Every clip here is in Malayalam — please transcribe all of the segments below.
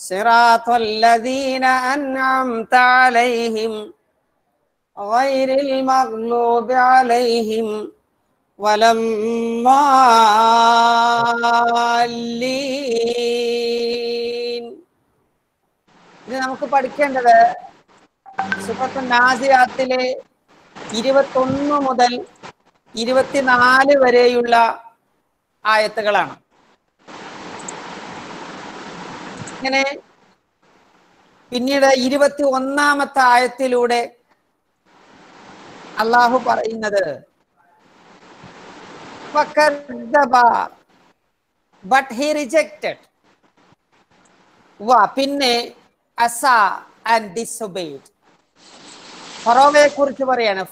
صراط الذين أنعمت عليهم غير المغلوب عليهم ولا الضالين ഇത് നമുക്ക് പഠിക്കേണ്ടത് സുഹൃത്ത് നാസിയാത്തിലെ ഇരുപത്തൊന്ന് മുതൽ ഇരുപത്തിനാല് വരെയുള്ള ആയത്തുകളാണ് ഇങ്ങനെ പിന്നീട് ഇരുപത്തി ഒന്നാമത്തെ ആയത്തിലൂടെ അള്ളാഹു പറയുന്നത് ബട്ട് ഹി റിജക്റ്റഡ് വാ പിന്നെ അസ ആൻഡ് ഫറോവയെ കുറിച്ച് പറയാണ്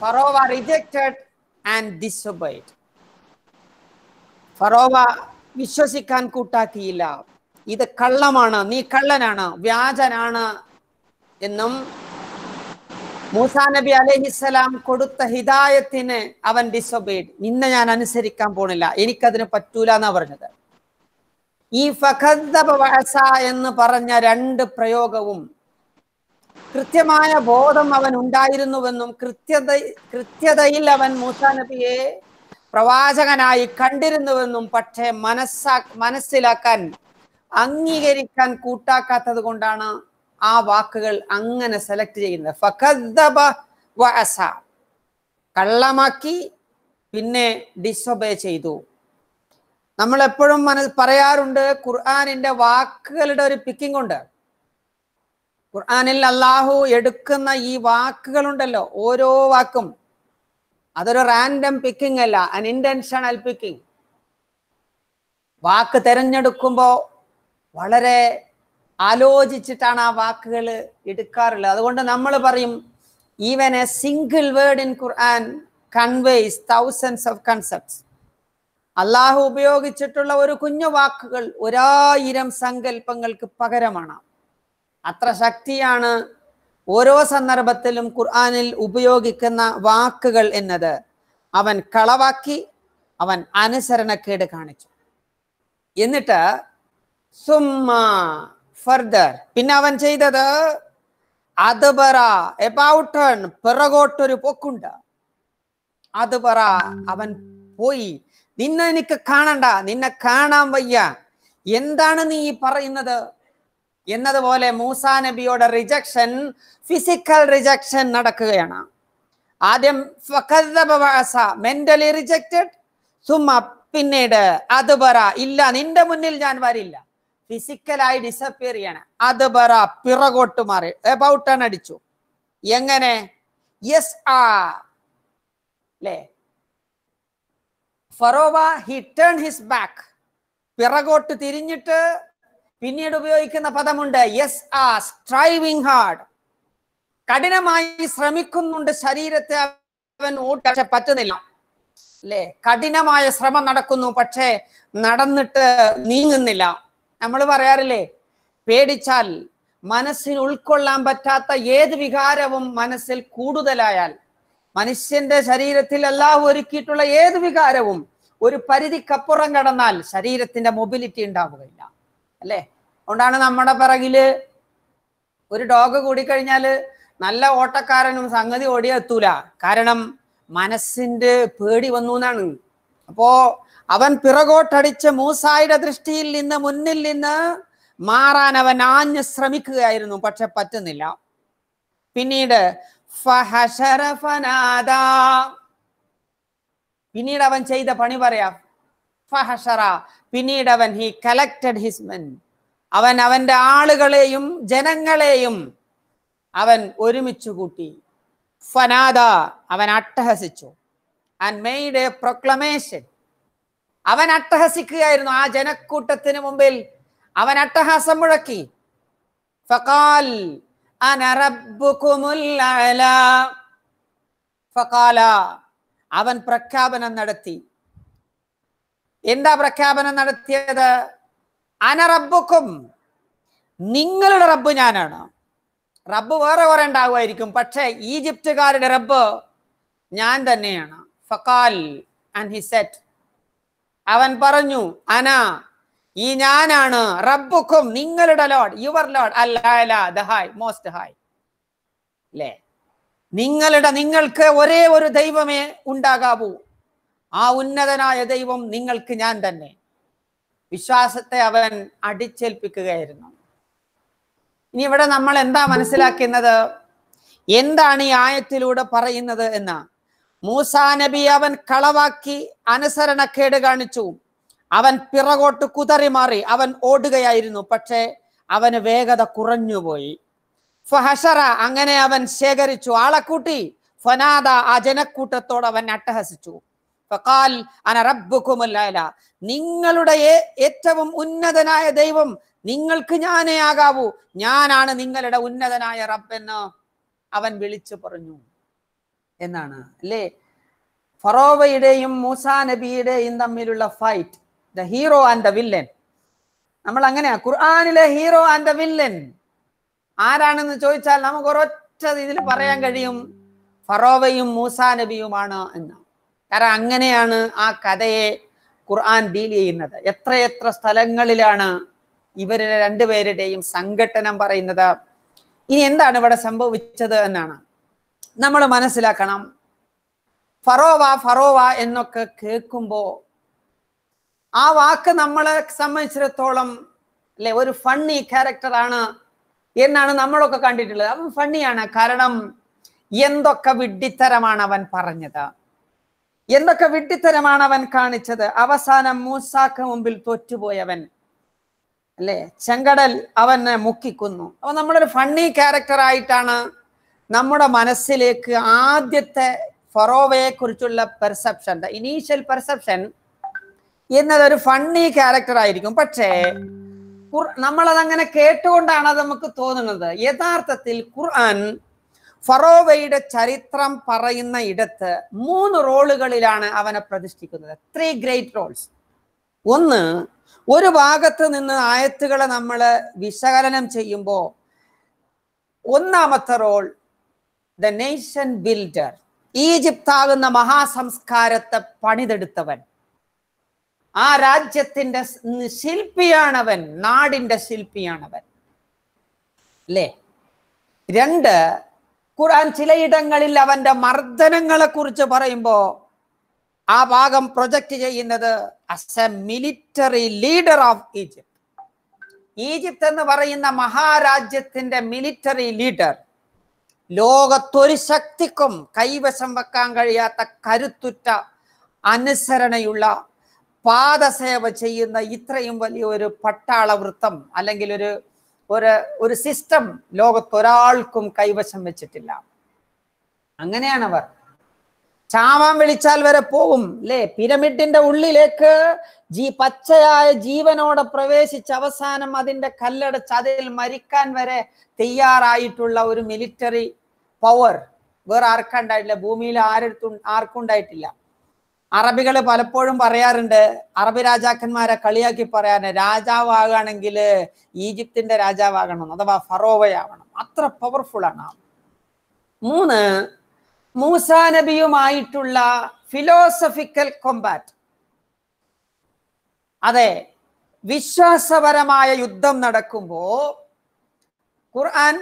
Pharaoh rejected and disobeyed Pharaoh വിശ്വസിക്കാൻ കൂട്ടാക്കിയില്ല. ഇത് കള്ളമാണ് നീ കള്ളനാണ് വ്യാജനാണ് എന്നും മൂസാ നബി അലഹിസ്സലാം കൊടുത്ത ഹിദായത്തിന് അവൻ ഡിസൊബേഡ് നിന്നെ ഞാൻ അനുസരിക്കാൻ പോണില്ല. എനിക്കതിന് പറ്റൂല എന്നാ പറഞ്ഞത്. ഈ ഫഖദ്ദബ വഅസ എന്ന് പറഞ്ഞ രണ്ട് പ്രയോഗവും കൃത്യമായ ബോധം അവൻ ഉണ്ടായിരുന്നുവെന്നും കൃത്യത കൃത്യതയിൽ അവൻ മൂസാ നബിയെ പ്രവാചകനായി കണ്ടിരുന്നുവെന്നും പക്ഷേ മനസ്സാ മനസ്സിലാക്കാൻ അംഗീകരിക്കാൻ കൂട്ടാക്കാത്തത് കൊണ്ടാണ് ആ വാക്കുകൾ അങ്ങനെ സെലക്ട് ചെയ്യുന്നത്. ഫഖദ്ദബ വഅസ. കള്ളമാക്കി പിന്നെ ഡിസൊബേ ചെയ്തു. നമ്മൾ എപ്പോഴും മന പറയാറുണ്ട് ഖുർആാനിന്റെ വാക്കുകളുടെ ഒരു പിക്കിംഗ് ഉണ്ട്. ഖുർആാനിൽ അള്ളാഹു എടുക്കുന്ന ഈ വാക്കുകളുണ്ടല്ലോ ഓരോ വാക്കും. അതൊരു റാൻഡം പിക്കിംഗ് അല്ല അൻ ഇന്റൻഷണൽ പിക്കിംഗ് വാക്ക് തിരഞ്ഞെടുക്കുമ്പോൾ വളരെ ആലോചിച്ചിട്ടാണ് ആ വാക്കുകൾ എടുക്കാറുള്ളത്. അതുകൊണ്ട് നമ്മൾ പറയും even a single word in Quran conveys thousands of concepts അള്ളാഹു ഉപയോഗിച്ചിട്ടുള്ള ഒരു കുഞ്ഞു വാക്കുകൾ ഒരായിരം സങ്കല്പങ്ങൾക്ക് പകരമാണ്. അത്ര ശക്തിയാണ് ഓരോ സന്ദർഭത്തിലും ഖുർആാനിൽ ഉപയോഗിക്കുന്ന വാക്കുകൾ എന്നത് അവൻ കളവാക്കി അവൻ അനുസരണക്കേട് കാണിച്ചു. എന്നിട്ട് സുമ്മ ഫർദർ. പിന്നെ അവൻ ചെയ്തത് അതുപറ എബൌട്ടൺ പിറകോട്ടൊരു പൊക്കുണ്ട്. അത് പറ അവൻ പോയി. നിന്നെ എനിക്ക് കാണണ്ട നിന്നെ കാണാൻ വയ്യ. എന്താണ് നീ പറയുന്നത്? എന്നതുപോലെ മൂസാ നബിയുടെ റിജക്ഷൻ ഫിസിക്കൽ റിജക്ഷൻ നടക്കുകയാണ്. ആദ്യം മെന്റലി റിജക്റ്റഡ് സുമ പിന്നീട് അത് പറ ഇല്ല നിന്റെ മുന്നിൽ ഞാൻ വരില്ല. ഫിസിക്കലായി ഡിസപ്പിയർ ചെയ്യണം. അത് പറ പിറകോട്ട് മാറി. എബൌട്ടൺ അടിച്ചു. എങ്ങനെ? യെസ് ആ. Pharaoh he turn his back പിറകോട്ട് തിരിഞ്ഞിട്ട് പിന്നീട് ഉപയോഗിക്കുന്ന പദമുണ്ട് യെസ് ആ സ്ട്രൈവിംഗ് ഹാർഡ് കഠിനമായി ശ്രമിക്കുന്നുണ്ട് ശരീരത്തെ അവൻ ഓട്ട പറ്റുന്നില്ല. അല്ലേ? കഠിനമായ ശ്രമം നടക്കുന്നു പക്ഷേ നടന്നിട്ട് നീങ്ങുന്നില്ല. നമ്മൾ പറയാറില്ലേ? പേടിച്ചാൽ മനസ്സിന് ഉൾക്കൊള്ളാൻ പറ്റാത്ത ഏത് വികാരവും മനസ്സിൽ കൂടുതലായാൽ മനുഷ്യന്റെ ശരീരത്തിൽ എല്ലാം ഒരുക്കിയിട്ടുള്ള ഏത് വികാരവും ഒരു പരിധിക്കപ്പുറം കടന്നാൽ ശരീരത്തിന്റെ മൊബിലിറ്റി ഉണ്ടാവുകയില്ല. അല്ലേ? അതുകൊണ്ടാണ് നമ്മുടെ പിറകിൽ ഒരു ഡോഗ് കൂടിക്കഴിഞ്ഞാൽ നല്ല ഓട്ടക്കാരനും സംഗതി ഓടിയെത്തൂല കാരണം മനസ്സിന്റെ പേടി വന്നു എന്നാണ് അപ്പോ അവൻ പിറകോട്ടടിച്ച മൂസായുടെ ദൃഷ്ടിയിൽ നിന്ന് മുന്നിൽ നിന്ന് മാറാൻ അവൻ ആഞ്ഞ് ശ്രമിക്കുകയായിരുന്നു പക്ഷെ പറ്റുന്നില്ല. പിന്നീട് പിന്നീട് അവൻ ചെയ്ത പണി പറയാം പിന്നീട് അവൻ ഹി കലക്റ്റഡ് ഹിസ് മെൻ. അവൻ അവന്റെ ആളുകളെയും ജനങ്ങളെയും അവൻ ഒരുമിച്ച് കൂട്ടി. ഫനാദ അവൻ അട്ടഹസിച്ചു. ആൻഡ് മെയ്ഡ് എ പ്രൊക്ലമേഷൻ അവൻ അട്ടഹസിക്കുകയായിരുന്നു. ആ ജനക്കൂട്ടത്തിന് മുമ്പിൽ അവൻ അട്ടഹാസം മുഴക്കി. അവൻ പ്രഖ്യാപനം നടത്തി. എന്താ പ്രഖ്യാപനം നടത്തിയത്? അന നിങ്ങളുടെ റബ്ബ് ഞാനാണ്. റബ്ബ് വേറെ കുറെ ഉണ്ടാവുമായിരിക്കും. പക്ഷെ ഈജിപ്തുകാരുടെ റബ്ബ് ഞാൻ തന്നെയാണ്. ഫക്കാൽ അവൻ പറഞ്ഞു അന ഈ ഞാനാണ് റബ്ബുക്കും നിങ്ങളുടെ ലോഡ് യുവർ ലോഡ് അല്ല മോസ്റ്റ് ഹൈ അല്ലേ നിങ്ങളുടെ നിങ്ങൾക്ക് ഒരേ ഒരു ദൈവമേ ഉണ്ടാകാവൂ. ആ ഉന്നതനായ ദൈവം നിങ്ങൾക്ക് ഞാൻ തന്നെ. വിശ്വാസത്തെ അവൻ അടിച്ചേൽപ്പിക്കുകയായിരുന്നു. ഇനി ഇവിടെ നമ്മൾ എന്താ മനസ്സിലാക്കുന്നത്? എന്താണ് ഈ ആയത്തിലൂടെ പറയുന്നത് എന്ന. മൂസാ നബി അവൻ കളവാക്കി അനുസരണക്കേട് കാണിച്ചു. അവൻ പിറകോട്ട് കുതറി മാറി. അവൻ ഓടുകയായിരുന്നു പക്ഷേ അവന് വേഗത കുറഞ്ഞുപോയി. ഫഹഷറ അങ്ങനെ അവൻ ശേഖരിച്ചു. ആളെ കൂട്ടി. ഫനാദ ആ ജനക്കൂട്ടത്തോട് അവൻ അട്ടഹസിച്ചു. നിങ്ങളുടെ ഏറ്റവും ഉന്നതനായ ദൈവം നിങ്ങൾക്ക് ഞാനേ ആകാവൂ. ഞാനാണ് നിങ്ങളുടെ ഉന്നതനായ റബ്ബെന്ന് അവൻ വിളിച്ചു പറഞ്ഞു. എന്നാണ്. അല്ലേ? ഫറോവയുടെയും മൂസാ നബിയുടെയും തമ്മിലുള്ള fight the hero and the villain നമ്മൾ അങ്ങനെയാ. ഖുർആാനിലെ ഹീറോ ആൻഡ് ദ വില്ലൻ ആരാണെന്ന് ചോദിച്ചാൽ നമുക്ക് ഒരൊറ്റ ഇതിൽ പറയാൻ കഴിയും. ഫറോവയും മൂസാ നബിയുമാണ് എന്ന്. കാരണം അങ്ങനെയാണ് ആ കഥയെ ഖുർആൻ ഡീൽ ചെയ്യുന്നത്. എത്രയെത്ര സ്ഥലങ്ങളിലാണ് ഇവരുടെ രണ്ടുപേരുടെയും സംഘട്ടനം പറയുന്നത്. ഇനി എന്താണ് ഇവിടെ സംഭവിച്ചത് എന്നാണ്. നമ്മൾ മനസ്സിലാക്കണം. ഫറോവ ഫറോവ എന്നൊക്കെ കേൾക്കുമ്പോ ആ വാക്ക് നമ്മളെ സംബന്ധിച്ചിടത്തോളം അല്ലെ ഒരു ഫണ്ണി ക്യാരക്ടറാണ് എന്നാണ് നമ്മളൊക്കെ കണ്ടിട്ടുള്ളത്. അവൻ ഫണ്ണിയാണ് കാരണം എന്തൊക്കെ വിഡ്ഢിത്തരമാണ് അവൻ പറഞ്ഞത്. എന്തൊക്കെ വിട്ടിത്തരമാണ് അവൻ കാണിച്ചത്? അവസാനം മൂസാക്ക് മുമ്പിൽ തോറ്റുപോയവൻ. അല്ലെ? ചെങ്കടൽ അവനെ മുക്കിക്കുന്നു. അപ്പൊ നമ്മളൊരു ഫണ്ണി ക്യാരക്ടർ ആയിട്ടാണ് നമ്മുടെ മനസ്സിലേക്ക് ആദ്യത്തെ ഫറോവയെ കുറിച്ചുള്ള പെർസെപ്ഷൻ ദ ഇനീഷ്യൽ പെർസെപ്ഷൻ എന്നതൊരു ഫണ്ണി ക്യാരക്ടർ ആയിരിക്കും. പക്ഷേ നമ്മളതങ്ങനെ കേട്ടുകൊണ്ടാണ് അത് നമുക്ക് തോന്നുന്നത്. യഥാർത്ഥത്തിൽ ഖുർആൻ ഫറോവയുടെ ചരിത്രം പറയുന്ന ഇടത്ത് മൂന്ന് റോളുകളിലാണ് അവനെ പ്രതിഷ്ഠിക്കുന്നത്. ത്രീ ഗ്രേറ്റ് റോൾസ് ഒന്ന് ഒരു ഭാഗത്ത് നിന്ന് ആയത്തുകളെ നമ്മൾ വിശകലനം ചെയ്യുമ്പോൾ ഒന്നാമത്തെ റോൾ ദ നേഷൻ ബിൽഡർ ഈജിപ്താകുന്ന മഹാസംസ്കാരത്തെ പണിതെടുത്തവൻ. ആ രാജ്യത്തിന്റെ ശില്പിയാണവൻ നാടിന്റെ ശില്പിയാണവൻ. അല്ലേ രണ്ട് ഖുർആൻ ചിലയിടങ്ങളിൽ അവന്റെ മർദ്ദനങ്ങളെ കുറിച്ച് പറയുമ്പോ ആ ഭാഗം പ്രൊജക്ട് ചെയ്യുന്നത് as a military leader of Egypt Egypt എന്ന് പറയുന്ന മഹാരാജ്യത്തിന്റെ മിലിറ്ററി ലീഡർ ലോകത്തൊരു ശക്തിക്കും കൈവശം വെക്കാൻ കഴിയാത്ത കരുത്തുറ്റ അനുസരണയുള്ള പാദസേവ ചെയ്യുന്ന ഇത്രയും വലിയ ഒരു പട്ടാള വൃത്തം അല്ലെങ്കിൽ ഒരു ഒരു ഒരു സിസ്റ്റം ലോകത്ത് ഒരാൾക്കും കൈവശം വെച്ചിട്ടില്ല. അങ്ങനെയാണ് അവർ ചാവാൻ വിളിച്ചാൽ വരെ പോകും അല്ലേ പിരമിഡിന്റെ ഉള്ളിലേക്ക് ജീ പച്ചയായ ജീവനോടെ പ്രവേശിച്ച് അവസാനം അതിന്റെ കല്ലടച്ച് അതിൽ മരിക്കാൻ വരെ തയ്യാറായിട്ടുള്ള ഒരു മിലിറ്ററി പവർ വേറെ ആർക്കുണ്ടായിട്ടില്ല ഭൂമിയിൽ ആരെടുത്തും ആർക്കും ഉണ്ടായിട്ടില്ല. അറബികൾ പലപ്പോഴും പറയാറുണ്ട് അറബി രാജാക്കന്മാരെ കളിയാക്കി പറയാന് രാജാവാകണമെങ്കിൽ ഈജിപ്തിന്റെ രാജാവാകണം അഥവാ ഫറോവയാവണം അത്ര പവർഫുൾ ആണ് മൂന്ന് മൂസാനബിയുമായിട്ടുള്ള ഫിലോസഫിക്കൽ കൊമ്പാറ്റ് അതെ വിശ്വാസപരമായ യുദ്ധം നടക്കുമ്പോ ഖുർആൻ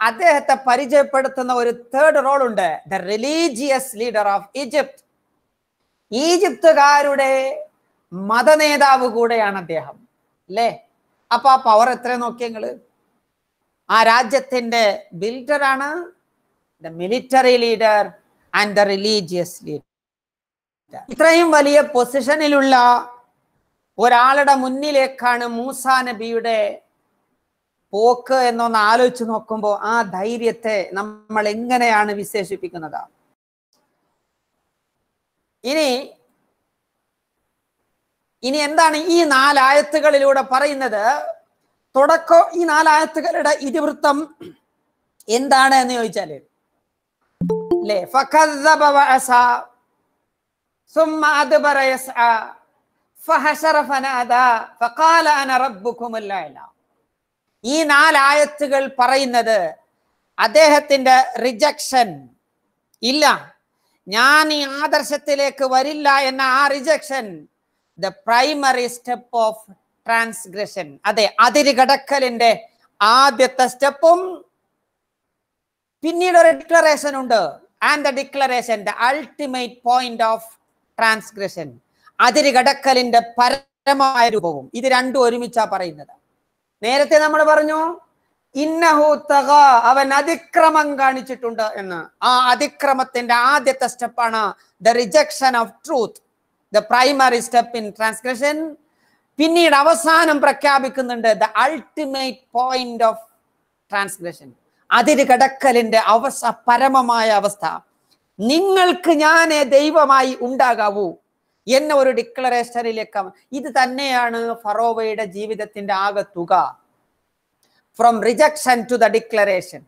അദ്ദേഹത്തെ പരിചയപ്പെടുത്തുന്ന ഒരു തേർഡ് റോൾ ഉണ്ട് the religious leader of Egypt ഈജിപ്തുകാരുടെ മതനേതാവ് കൂടെയാണ് അദ്ദേഹം അല്ലേ? അപ്പൊ ആ പവർ എത്ര നോക്കിയങ്ങൾ ആ രാജ്യത്തിന്റെ ബിൽഡറാണ് the military leader and the religious leader ഇത്രയും വലിയ പൊസിഷനിലുള്ള ഒരാളുടെ മുന്നിലേക്കാണ് മൂസ നബിയുടെ പോക്ക് എന്നൊന്ന് ആലോചിച്ച് നോക്കുമ്പോൾ ആ ധൈര്യത്തെ നമ്മൾ എങ്ങനെയാണ് വിശേഷിപ്പിക്കുന്നത്? ഇനി ഇനി എന്താണ് ഈ നാലായത്തുകളിലൂടെ പറയുന്നത്? തുടക്കം ഈ നാലായത്തുകളുടെ ഇതിവൃത്തം എന്താണ് എന്ന് ചോദിച്ചാൽ ഈ നാലായത്തുകൾ പറയുന്നത് അദ്ദേഹത്തിന്റെ റിജക്ഷൻ ഇല്ല. ഞാൻ ഈ ആദർശത്തിലേക്ക് വരില്ല എന്ന ആ rejection the primary step of transgression അതെ അതിരുകടക്കലിന്റെ ആദ്യത്തെ സ്റ്റെപ്പും പിന്നീട് ഒരു ഡിക്ലറേഷൻ ഉണ്ട്. And the declaration the ultimate point of transgression അതിരുകടക്കലിന്റെ പരമമായ രൂപവും. ഇത് രണ്ടും ഒരുമിച്ചാ പറയുന്നത്. നേരത്തെ നമ്മൾ പറഞ്ഞു അവൻ അതിക്രമം കാണിച്ചിട്ടുണ്ട് എന്ന്. ആ അതിക്രമത്തിന്റെ ആദ്യത്തെ സ്റ്റെപ്പാണ് the rejection of truth the primary step in transgression പിന്നീട് അവസാനം പ്രഖ്യാപിക്കുന്നുണ്ട് the ultimate point of transgression അതിര് കടക്കലിന്റെ അവസ്ഥ പരമമായ അവസ്ഥ. നിങ്ങൾക്ക് ഞാൻ ദൈവമായി ഉണ്ടാകാവൂ എന്ന ഒരു ഡിക്ലറേഷനിലേക്ക് ഇത് തന്നെയാണ് ഫറോവയുടെ ജീവിതത്തിന്റെ ആകെ തുക from rejection to the declaration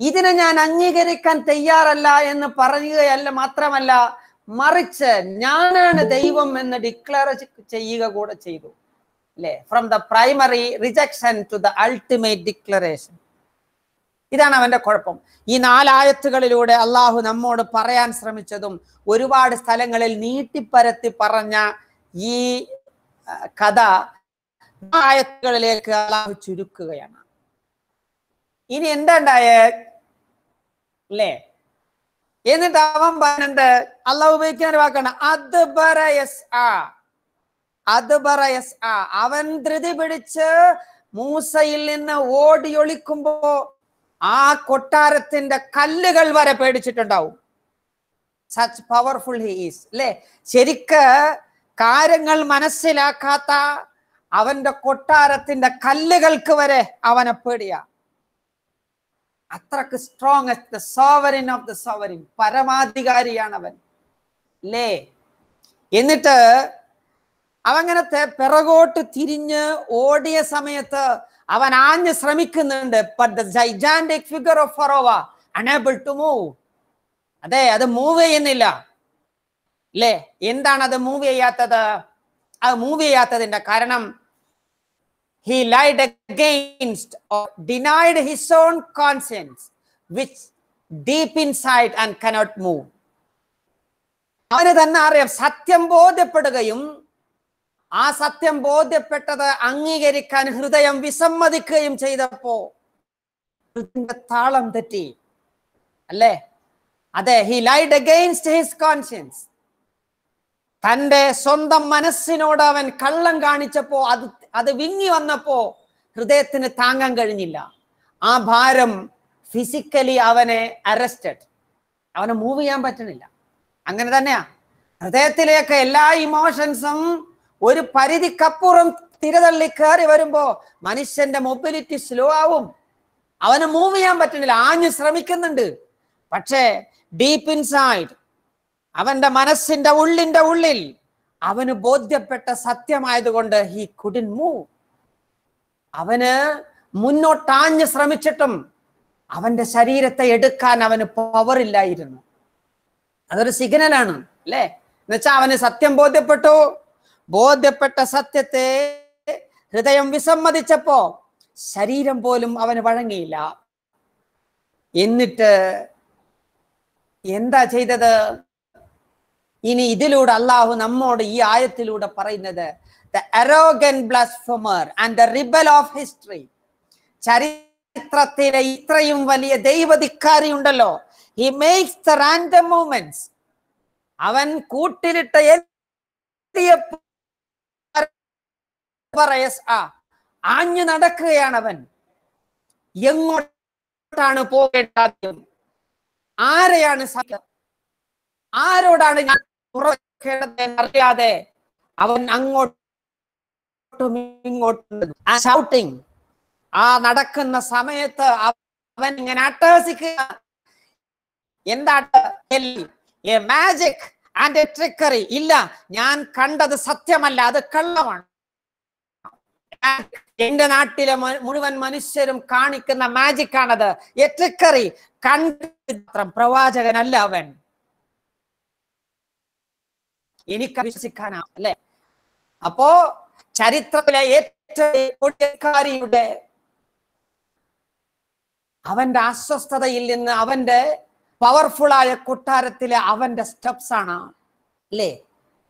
ഇതിനെ ഞാൻ അംഗീകരിക്കാൻ തയ്യാറല്ല എന്ന് പറയുകയല്ല മാത്രമല്ല മറിച്ച് ഞാനാണ് ദൈവം എന്ന് ഡിക്ലെയർ ചെയ്യുക കൂടെ ചെയ്തു. അല്ലെ from the primary rejection to the ultimate declaration ഇതാണ് അവന്റെ കുഴപ്പം. ഈ നാലായത്തുകളിലൂടെ അള്ളാഹു നമ്മോട് പറയാൻ ശ്രമിച്ചതും ഒരുപാട് സ്ഥലങ്ങളിൽ നീട്ടിപ്പരത്തി പറഞ്ഞ ഈ കഥ ആയത്തുകളിലേക്ക് അള്ളാഹു ചുരുക്കുകയാണ്. ഇനി എന്താ ഉണ്ടായേ അല്ലേ എന്നിട്ട് അവൻ പറഞ്ഞത് അള്ളാഹ് ഉപയോഗിക്കുന്ന ഒരു വാക്കാണ്. അദ്ബറ ആ അദ്ബറ ആ അവൻ ധൃതി പിടിച്ച് മൂസയിൽ നിന്ന് ഓടിയൊളിക്കുമ്പോ ആ കൊട്ടാരത്തിന്റെ കല്ലുകൾ വരെ പേടിച്ചിട്ടുണ്ടാവും. സച്ച് പവർഫുൾ ഹി ഈസ് അല്ലേ ശരിക്ക് കാര്യങ്ങൾ മനസ്സിലാക്കാത്ത അവന്റെ കൊട്ടാരത്തിന്റെ കല്ലുകൾക്ക് വരെ അവനെ പേടിയാ. അത്രയ്ക്ക് strong sovereign of the sovereign പരമാധികാരിയാണ് അവൻ. ലേ എന്നിട്ട് അവങ്ങനത്തെ പിറകോട്ട് തിരിഞ്ഞ് ഓടിയ സമയത്ത് അവൻ ആഞ്ഞ് ശ്രമിക്കുന്നുണ്ട്. Figure of Pharaoh unable to move അതെ അത് മൂവ് ചെയ്യുന്നില്ല. അല്ലേ എന്താണ് അത് മൂവ് ചെയ്യാത്തത്? അത് മൂവ് ചെയ്യാത്തതിന്റെ കാരണം he lied against or denied his own conscience which deep inside and cannot move അവന് തന്നെ അറിയാം സത്യം ബോധ്യപ്പെടുകയും ആ സത്യം ബോധ്യപ്പെട്ടത് അംഗീകരിക്കാൻ ഹൃദയം വിസമ്മതിക്കുകയും ചെയ്തപ്പോ താളം തെറ്റി. അല്ലേ? അതെ he lied against his conscience തന്റെ സ്വന്തം മനസ്സിനോട് അവൻ കള്ളം കാണിച്ചപ്പോ അത് അത് വിങ്ങി വന്നപ്പോ ഹൃദയത്തിന് താങ്ങാൻ കഴിഞ്ഞില്ല. ആ ഭാരം ഫിസിക്കലി അവനെ അറസ്റ്റഡ് അവനെ മൂവ് ചെയ്യാൻ പറ്റണില്ല. അങ്ങനെ തന്നെയാ. ഹൃദയത്തിലേക്ക് എല്ലാ ഇമോഷൻസും ഒരു പരിധിക്കപ്പുറം തിരതള്ളി കയറി വരുമ്പോ മനുഷ്യന്റെ മൊബിലിറ്റി സ്ലോ ആവും. അവന് മൂവ് ചെയ്യാൻ പറ്റണില്ല. ആഞ്ഞു ശ്രമിക്കുന്നുണ്ട്. പക്ഷേ ഡീപ്പ് ഇൻസൈഡ് അവന്റെ മനസ്സിന്റെ ഉള്ളിന്റെ ഉള്ളിൽ അവന് ബോധ്യപ്പെട്ട സത്യമായതുകൊണ്ട് ഹി കുഡിൻ മൂവ് അവന് മുന്നോട്ടാഞ്ഞ് ശ്രമിച്ചിട്ടും അവന്റെ ശരീരത്തെ എടുക്കാൻ അവന് പവർ ഇല്ലായിരുന്നു. അതൊരു സിഗ്നലാണ് അല്ലേ? എന്നുവെച്ചാ അവന് സത്യം ബോധ്യപ്പെട്ടു. ബോധ്യപ്പെട്ട സത്യത്തെ ഹൃദയം വിസമ്മതിച്ചപ്പോ ശരീരം പോലും അവന് വഴങ്ങിയില്ല. എന്നിട്ട് എന്താ ചെയ്തത്? ഇനി ഇതിലൂടെ അള്ളാഹു നമ്മോട് ഈ ആയത്തിലൂടെ പറയുന്നത് the and the rebel of history ചരിത്രത്തിലെ ഇത്രയും വലിയ ദൈവധിക്കാരി ഉണ്ടല്ലോ. He makes the random movements അവൻ കൂട്ടിലിട്ട ആഞ്ഞു നടക്കുകയാണ് അവൻ. എങ്ങോട്ടാണ് പോകേണ്ടത്? ആരെയാണ് ആരോടാണ് ഞാൻ എന്നറിയാതെ അവൻ അങ്ങോട്ടും ഇങ്ങോട്ടും ആ ഷൗട്ടിങ് ആ നടക്കുന്ന സമയത്ത് അവൻ ഇങ്ങനെ അട്ടഹസിക്കുക എന്താണ് എ മാജിക് ആൻഡ് ട്രിക്കറി ഇല്ല ഞാൻ കണ്ടത് സത്യമല്ല അത് കള്ളമാണ്. എന്റെ നാട്ടിലെ മുഴുവൻ മനുഷ്യരും കാണിക്കുന്ന മാജിക് ആണത്. ട്രിക്കറി കണ്ടു പ്രവാചകനല്ല അവൻ. എനിക്ക് വിശ്വസിക്കാനാവും അല്ലെ? അപ്പോ ചരിത്രത്തിലെ ഏറ്റവും അവന്റെ അസ്വസ്ഥതയിൽ നിന്ന് അവന്റെ പവർഫുൾ ആയ കൊട്ടാരത്തിലെ അവന്റെ സ്റ്റെപ്സ് ആണ് അല്ലേ?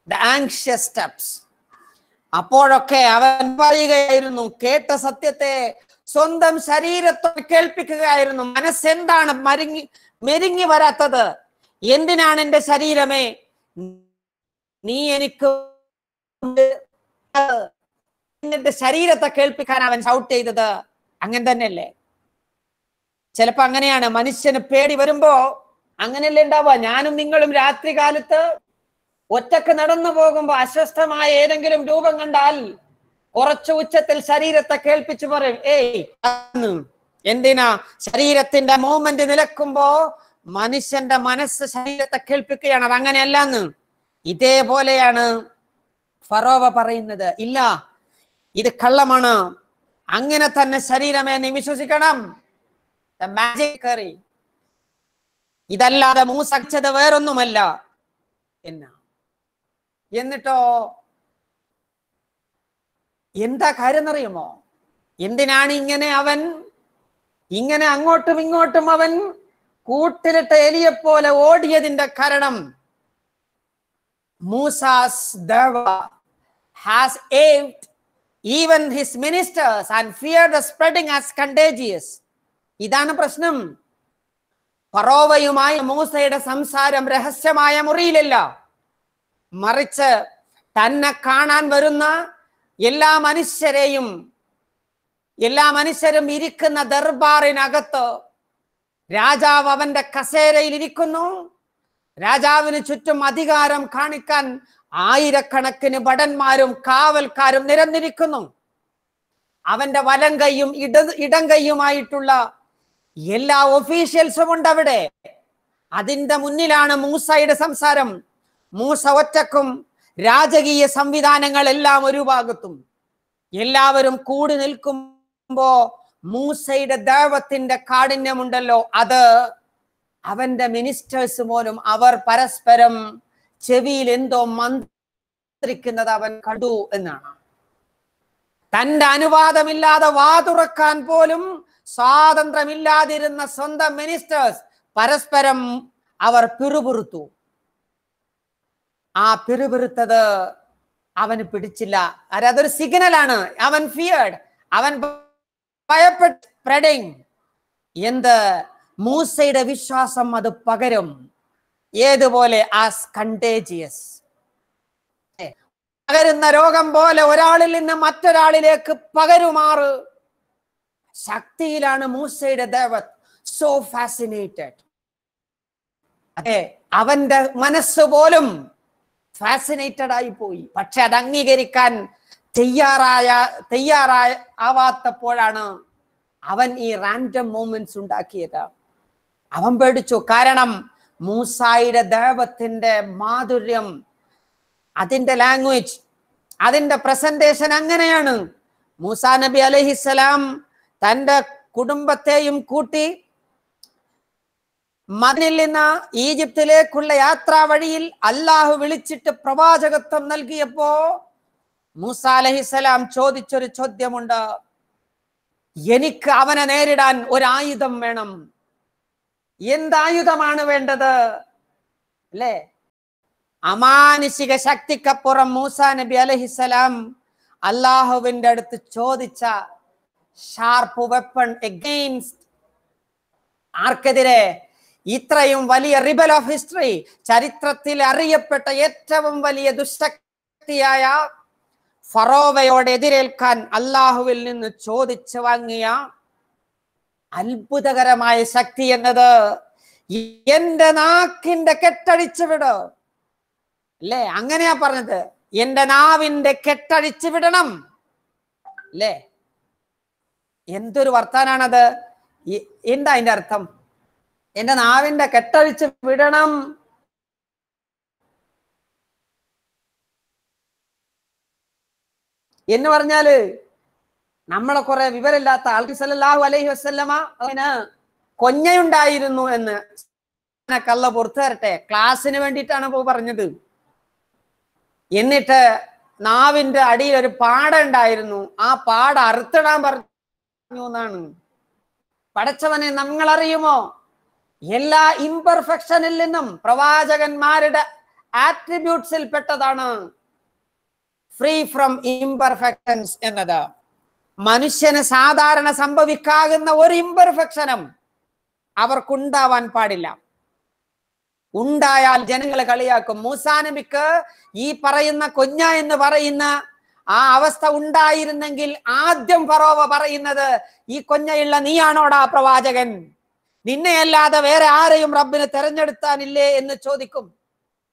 ദ ആങ്ഷ്യസ് സ്റ്റെപ്സ് അപ്പോഴൊക്കെ അവൻ പറയുകയായിരുന്നു കേട്ട സത്യത്തെ സ്വന്തം ശരീരത്തോട് കേൾപ്പിക്കുകയായിരുന്നു. മനസ്സെന്താണ് മരുങ്ങി മെരുങ്ങി വരാത്തത്? എന്തിനാണ് എന്റെ ശരീരമേ? നീ എനിക്ക് നിന്റെ ശരീരത്തെ കേൾപ്പിക്കാൻ അവൻ ഷൗട്ട് ചെയ്തത് അങ്ങനെ തന്നെയല്ലേ? ചിലപ്പോ അങ്ങനെയാണ് മനുഷ്യന് പേടി വരുമ്പോ അങ്ങനെയല്ലേ ഉണ്ടാവുക? ഞാനും നിങ്ങളും രാത്രി കാലത്ത് ഒറ്റയ്ക്ക് നടന്നു പോകുമ്പോ അസ്വസ്ഥമായ ഏതെങ്കിലും രൂപം കണ്ടാൽ കുറച്ചു ഉച്ചത്തിൽ ശരീരത്തെ കേൾപ്പിച്ചു പറയും ഏയ് എന്തിനാ ശരീരത്തിന്റെ മൂവ്മെന്റ് നിലക്കുമ്പോ മനുഷ്യന്റെ മനസ്സ് ശരീരത്തെ കേൾപ്പിക്കുകയാണ്? അത് അങ്ങനെയല്ലെന്ന് ഇതേപോലെയാണ് ഫറോവ പറയുന്നത്. ഇല്ല ഇത് കള്ളമാണ്. അങ്ങനെ തന്നെ ശരീരമേ നീ വിശ്വസിക്കണം. മാജിക് ഇതല്ലാതെ മൂസച്ചത് വേറൊന്നുമല്ല എന്നാ. എന്നിട്ടോ എന്താ കാര്യം എന്നറിയുമോ എന്തിനാണ് ഇങ്ങനെ അവൻ ഇങ്ങനെ അങ്ങോട്ടും ഇങ്ങോട്ടും അവൻ കൂട്ടിലിട്ട എലിയെ പോലെ ഓടിയതിന്റെ കാരണം? മൂസാസ് ദേവ has aimed even his ministers and feared the spreading as contagious. ഇതാണ് പ്രശ്നം. ഫറോവയുമായി മൂസയുടെ സംസാരം രഹസ്യമായ മുറിയിലല്ല. മറിച്ച് തന്നെ കാണാൻ വരുന്ന എല്ലാ മനുഷ്യരെയും എല്ലാ മനുഷ്യരും ഇരിക്കുന്ന ദർബാറിനകത്ത് രാജാവ് അവന്റെ കസേരയിൽ ഇരിക്കുന്നു. രാജാവിന് ചുറ്റും അധികാരം കാണിക്കാൻ ആയിരക്കണക്കിന് ഭടന്മാരും കാവൽക്കാരും നിരന്നിരിക്കുന്നു. അവന്റെ വലം കൈയും ഇട ഇടം കൈയുമായിട്ടുള്ള എല്ലാ ഒഫീഷ്യൽസും ഉണ്ട് അവിടെ അതിന്റെ മുന്നിലാണ് മൂസയുടെ സംസാരം. മൂസ ഒറ്റക്കും രാജകീയ സംവിധാനങ്ങൾ എല്ലാം ഒരു ഭാഗത്തും. എല്ലാവരും കൂടി നിൽക്കുമ്പോ മൂസയുടെ ദേവത്തിന്റെ കാഠിന്യമുണ്ടല്ലോ. അത് അവന്റെ മിനിസ്റ്റേഴ്സ് പോലും അവർ പരസ്പരം ചെവിയിൽ എന്തോ മന്ത്രിക്കുന്നത് അവൻ കണ്ടു എന്നാണ്. തന്റെ അനുവാദമില്ലാതെ വാതുറക്കാൻ പോലും സ്വാതന്ത്ര്യമില്ലാതിരുന്ന സ്വന്തം മിനിസ്റ്റേഴ്സ് പരസ്പരം അവർ പിറുപിറുത്തു. ആ പിറുപിറുത്തത് അവന് പിടിച്ചില്ല. അതൊരു സിഗ്നലാണ് അവൻ ഫിയേർഡ് അവൻ എന്ത്? മൂസയുടെ വിശ്വാസം അത് പകരും. ഏതുപോലെ? ആസ് കണ്ടേജിയസ് പകരുന്ന രോഗം പോലെ ഒരാളിൽ നിന്ന് മറ്റൊരാളിലേക്ക് പകരുമാറ്. ശക്തിയിലാണ് മൂസയുടെ ദേവത് സോ ഫാസിനേറ്റഡ് അതെ അവന്റെ മനസ്സ് പോലും ഫാസിനേറ്റഡ് ആയി പോയി. പക്ഷെ അത് അംഗീകരിക്കാൻ തയ്യാറായ തയ്യാറായ ആവാത്തപ്പോഴാണ് അവൻ ഈ റാൻഡം മൂമെന്റ്സ് ഉണ്ടാക്കിയത്. അവൻ പേടിച്ചു. കാരണം മൂസായുടെ ദേവത്തിന്റെ മാധുര്യം അതിന്റെ ലാംഗ്വേജ് അതിന്റെ പ്രസന്റേഷൻ അങ്ങനെയാണ്. മൂസാ നബി അലഹിസലാം തന്റെ കുടുംബത്തെയും കൂട്ടി മതിൽ നിന്ന് ഈജിപ്തിലേക്കുള്ള യാത്രാ വഴിയിൽ അള്ളാഹു വിളിച്ചിട്ട് പ്രവാചകത്വം നൽകിയപ്പോ മൂസ അലഹിസലാം ചോദിച്ചൊരു ചോദ്യമുണ്ട്. എനിക്ക് അവനെ നേരിടാൻ ഒരായുധം വേണം. എന്തായുധമാണ് വേണ്ടത്? അല്ലേ? അമാനുഷിക ശക്തിക്കപ്പുറം മൂസ നബി അലഹിസലാം അള്ളാഹുവിന്റെ അടുത്ത് ചോദിച്ച ഷാർപ്പ് വെപ്പൺ എഗെയിൻസ്റ്റ് ആർക്കെതിരെ ഇത്രയും വലിയ റിബൽ ഓഫ് ഹിസ്റ്ററി ചരിത്രത്തിൽ അറിയപ്പെട്ട ഏറ്റവും വലിയ ദുഷ്ടശക്തിയായ ഫറോവയോട് എതിരേൽക്കാൻ അള്ളാഹുവിൽ നിന്ന് ചോദിച്ചു വാങ്ങിയ അത്ഭുതകരമായ ശക്തി എന്നത് എന്റെ നാക്കിന്റെ കെട്ടഴിച്ചു വിട്. അല്ലേ? അങ്ങനെയാ പറഞ്ഞത്. എന്റെ നാവിന്റെ കെട്ടഴിച്ചു വിടണം. അല്ലേ? എന്തൊരു വർത്താനാണത്? എന്താ അതിന്റെ അർത്ഥം? എന്റെ നാവിന്റെ കെട്ടഴിച്ച് വിടണം. എന്ന് പറഞ്ഞാൽ നമ്മളെ കുറെ വിവരമില്ലാത്ത ആൾക്ക് സല്ലാഹു അലൈഹി വസല്ലമ അവന് കൊഞ്ഞയുണ്ടായിരുന്നു എന്ന് കള്ള പുറത്തു തരട്ടെ ക്ലാസ്സിന് വേണ്ടിയിട്ടാണ് അപ്പോ പറഞ്ഞത്. എന്നിട്ട് നാവിന്റെ അടിയിൽ ഒരു പാട ഉണ്ടായിരുന്നു. ആ പാട അറുത്തിടാൻ പറഞ്ഞു എന്നാണ്. പഠിച്ചവനെ നമ്മൾ അറിയുമോ എല്ലാ ഇംപെർഫെക്ഷനിൽ നിന്നും പ്രവാചകന്മാരുടെ ആട്രിബ്യൂട്ട്സിൽ പെട്ടതാണ്. ഫ്രീ ഫ്രം ഇംപെർഫെക്ഷൻസ് എന്നത്. മനുഷ്യന് സാധാരണ സംഭവിക്കാകുന്ന ഒരു ഇംപെർഫെക്ഷനും അവർക്കുണ്ടാവാൻ പാടില്ല. ഉണ്ടായാൽ ജനങ്ങളെ കളിയാക്കും. മൂസാ നബിക്ക് ഈ പറയുന്ന കൊഞ്ഞ എന്ന് പറയുന്ന ആ അവസ്ഥ ഉണ്ടായിരുന്നെങ്കിൽ ആദ്യം ഫറോവ പറയുന്നത് ഈ കൊഞ്ഞയുള്ള നീയാണോടാ പ്രവാചകൻ? നിന്നെയല്ലാതെ വേറെ ആരെയും റബ്ബിന് തെരഞ്ഞെടുത്താനില്ലേ? എന്ന് ചോദിക്കും.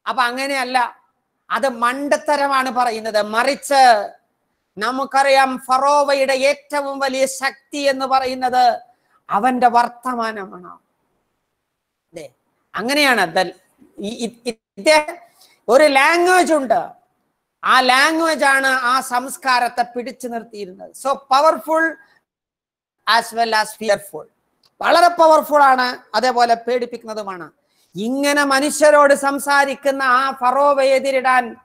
അപ്പൊ അങ്ങനെയല്ല. അത് മണ്ടത്തരമാണ് പറയുന്നത്. മറിച്ച് നമുക്കറിയാം ഫറോവയുടെ ഏറ്റവും വലിയ ശക്തി എന്ന് പറയുന്നത് അവന്റെ വർത്തമാനമാണ്. അങ്ങനെയാണ് ഒരു ലാംഗ്വേജ് ഉണ്ട്. ആ ലാംഗ്വേജ് ആണ് ആ സംസ്കാരത്തെ പിടിച്ചു നിർത്തിയിരുന്നത്. So powerful as well as fearful വളരെ പവർഫുൾ ആണ് അതേപോലെ പേടിപ്പിക്കുന്നതുമാണ്. ഇങ്ങനെ മനുഷ്യരോട് സംസാരിക്കുന്ന ആ ഫറോവയെ എതിരിടാൻ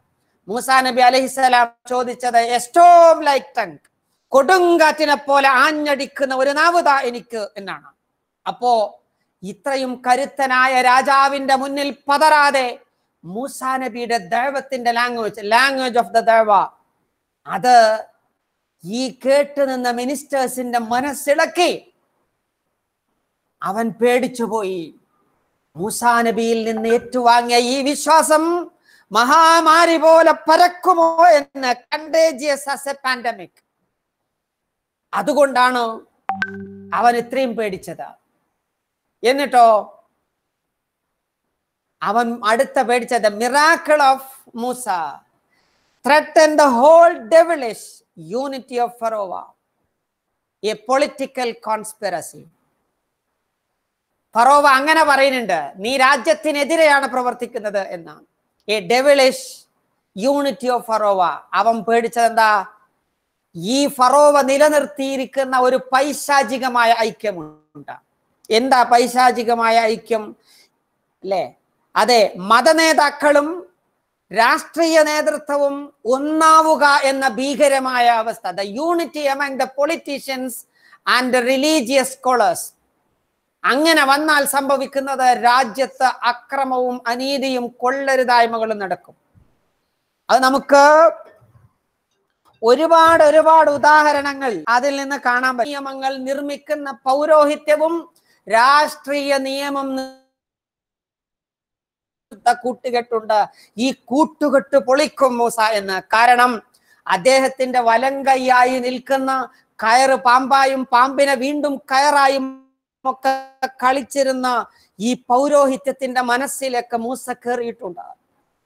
മൂസാ നബി അലഹിസ്സലാം ചോദിച്ചത് എസ്റ്റോം ലൈക്ക് ടങ്ക് കൊടുങ്കാറ്റിനെ പോലെ ആഞ്ഞടിക്കുന്ന ഒരു നാവുത എനിക്ക് എന്നാണ്. അപ്പോ ഇത്രയും കരുത്തനായ രാജാവിന്റെ മുന്നിൽ പതറാതെ മൂസാ നബിയുടെ ദൈവത്തിന്റെ ലാംഗ്വേജ് ലാംഗ്വേജ് ഓഫ് ദ ദൈവ അത് ഈ കേട്ട് നിന്ന മിനിസ്റ്റേഴ്സിന്റെ മനസ്സിളക്കി അവൻ പേടിച്ചുപോയി. മൂസാ നബിയിൽ നിന്ന് ഏറ്റുവാങ്ങിയ ഈ വിശ്വാസം മഹാമാരി പോലെ പരക്കുമോ എന്ന് കണ്ടേജിയസ് ആസ് എ പാൻഡമിക് അതുകൊണ്ടാണ് അവൻ ഇത്രയും പേടിച്ചത്. എന്നിട്ടോ അവൻ അടുത്ത പേടിച്ചത് miracle of Musa threaten the whole devilish unity of Pharaoh a political conspiracy Pharaoh അങ്ങനെ പറയുന്നുണ്ട് നീ രാജ്യത്തിനെതിരെയാണ് പ്രവർത്തിക്കുന്നത് എന്നാണ്. A devilish unity of Pharaoh അവൻ പേടിച്ചത് എന്താ ഈ ഫറോവ നിലനിർത്തിയിരിക്കുന്ന ഒരു പൈശാചികമായ ഐക്യമുണ്ട്. എന്താ പൈശാചികമായ ഐക്യം? അല്ലേ അതെ മതനേതാക്കളും രാഷ്ട്രീയ നേതൃത്വവും ഒന്നാവുക എന്ന ഭീകരമായ അവസ്ഥ. The unity among the politicians and religious scholars അങ്ങനെ വന്നാൽ സംഭവിക്കുന്നത് രാജ്യത്ത് അക്രമവും അനീതിയും കൊള്ളരുതായ്മകളും നടക്കും. അത് നമുക്ക് ഒരുപാട് ഒരുപാട് ഉദാഹരണങ്ങൾ അതിൽ നിന്ന് കാണാൻ നിയമങ്ങൾ നിർമ്മിക്കുന്ന പൗരോഹിത്യവും രാഷ്ട്രീയ നിയമം കൂട്ടുകെട്ടുണ്ട്. ഈ കൂട്ടുകെട്ട് പൊളിക്കും മൂസ എന്ന്. കാരണം അദ്ദേഹത്തിന്റെ വലം കൈയായി നിൽക്കുന്ന കയറ് പാമ്പായും പാമ്പിനെ വീണ്ടും കയറായും ഒക്കെ കളിച്ചിരുന്ന ഈ പൗരോഹിത്യത്തിന്റെ മനസ്സിലൊക്കെ മൂസ കയറിയിട്ടുണ്ട്